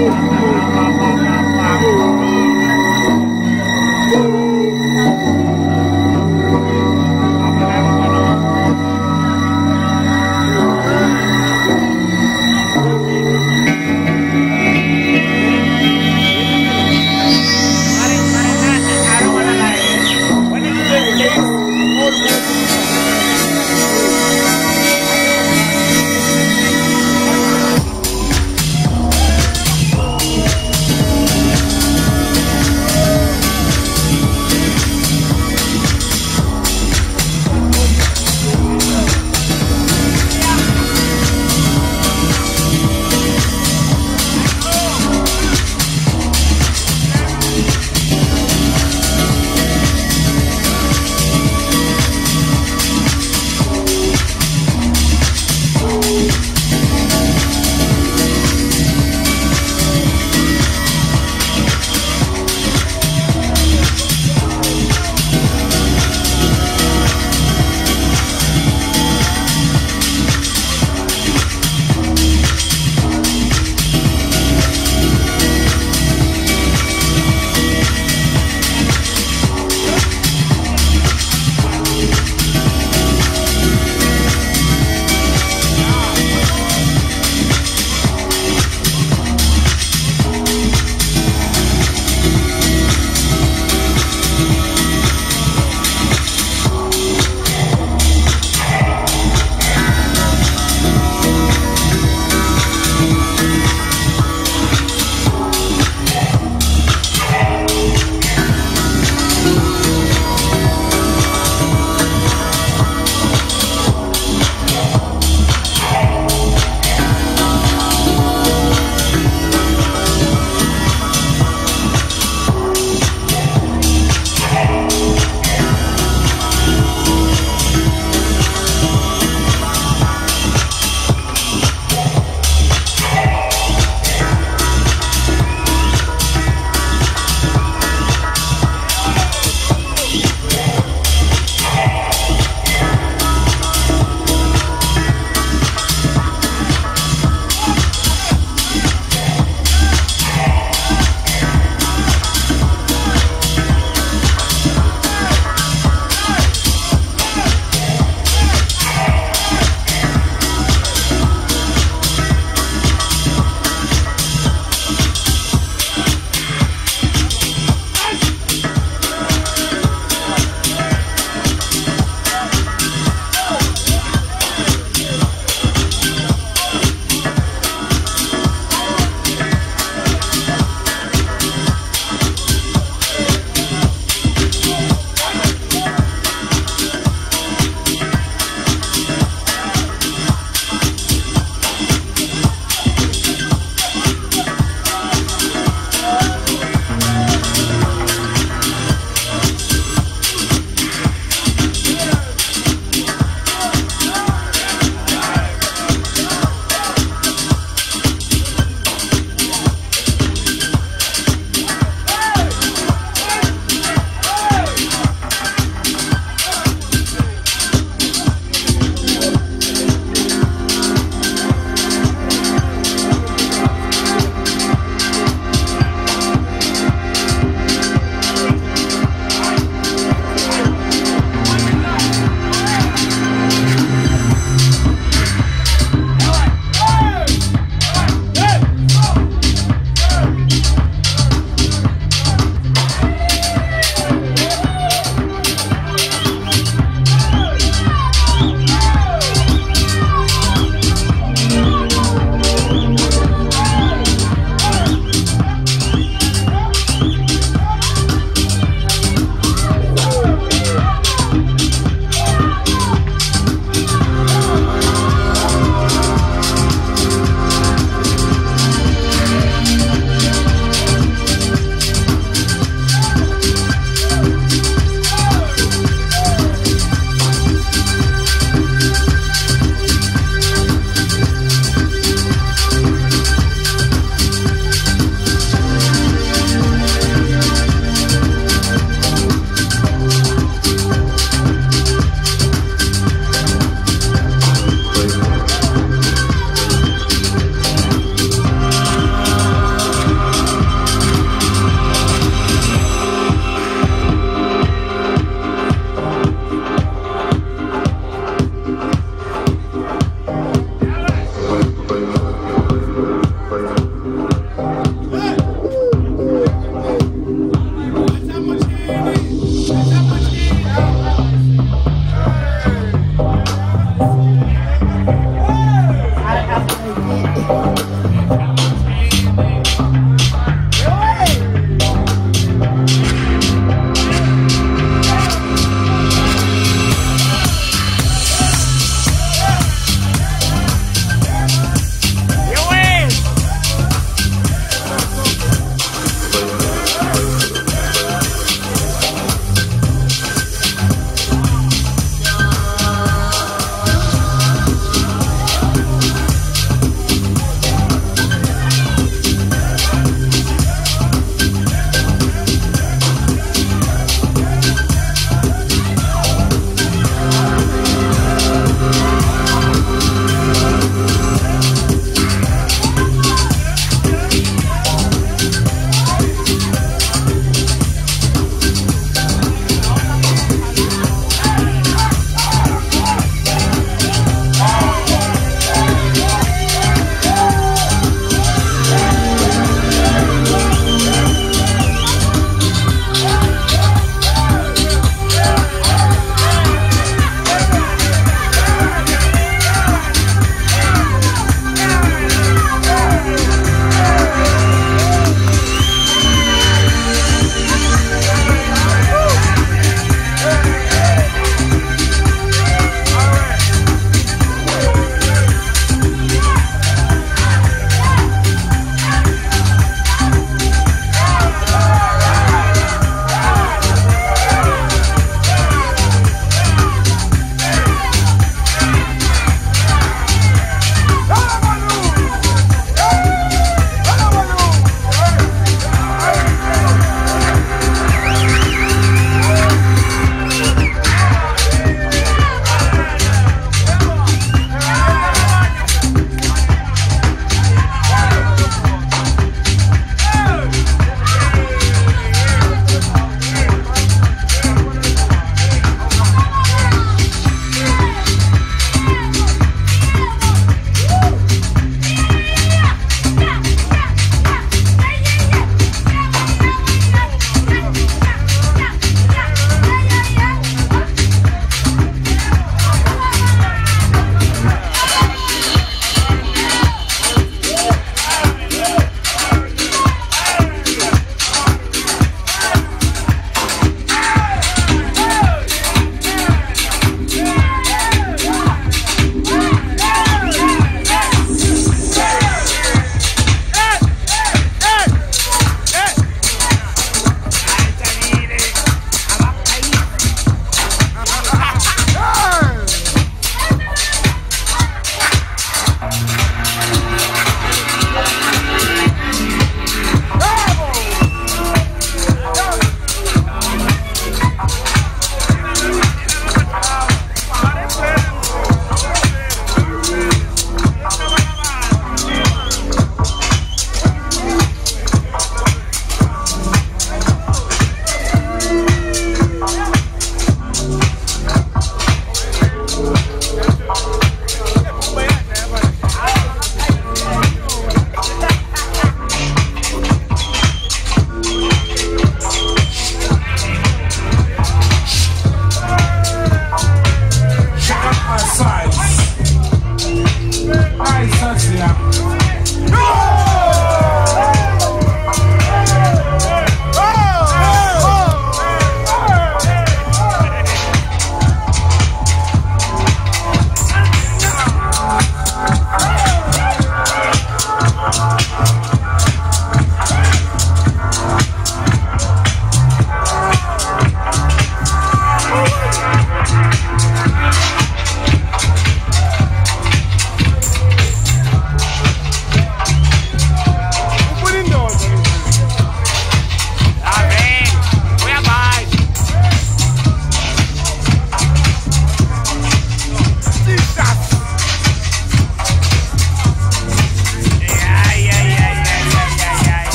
Woo!